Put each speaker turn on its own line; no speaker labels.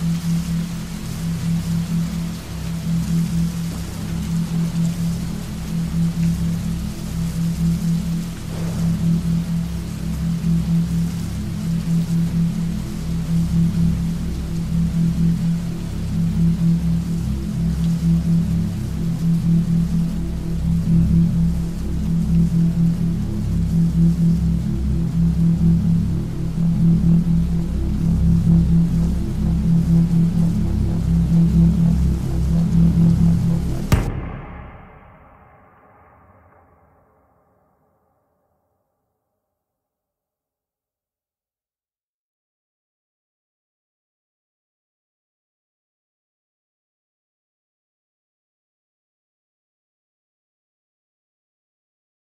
Mm-hmm.